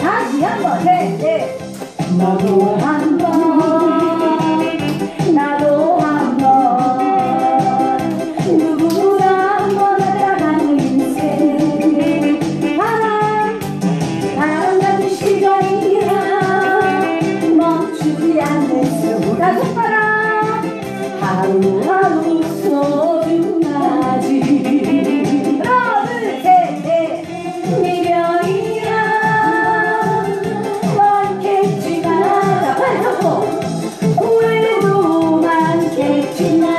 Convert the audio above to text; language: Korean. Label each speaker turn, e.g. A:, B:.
A: 다시 한 번. 네, 네. 나도 한 번, 나도 한 번, 누구나 한번 살아가는 인생. 바람, 바람 시간이야. 멈추지 않는 수다 손가락. 하루하루 속 tonight.